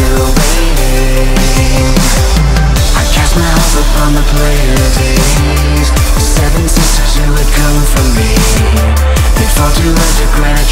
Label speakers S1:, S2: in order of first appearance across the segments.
S1: still waiting I cast my eyes upon the Pleiades Seven sisters who had come from me. They fall to earth to granite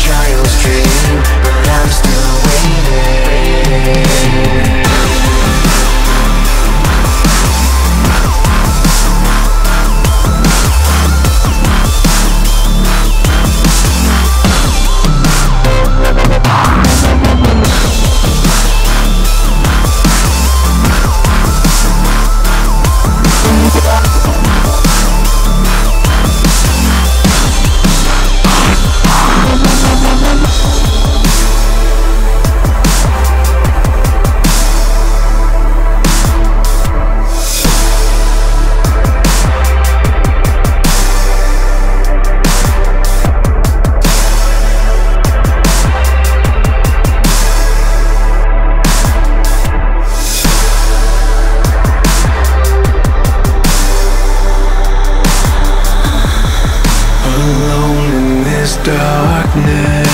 S2: darkness.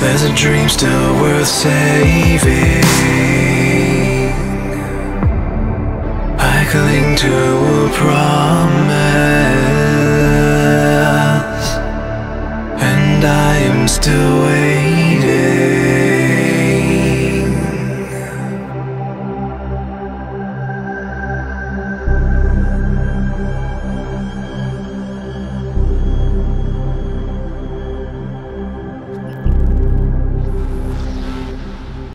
S2: There's a dream still worth saving. I cling to a promise,